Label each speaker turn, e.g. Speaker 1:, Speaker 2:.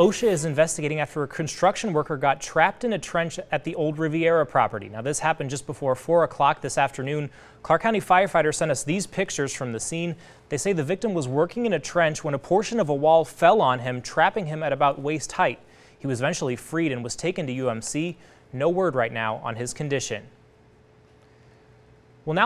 Speaker 1: OSHA is investigating after a construction worker got trapped in a trench at the old Riviera property. Now, this happened just before 4 o'clock this afternoon. Clark County firefighters sent us these pictures from the scene. They say the victim was working in a trench when a portion of a wall fell on him, trapping him at about waist height. He was eventually freed and was taken to UMC. No word right now on his condition.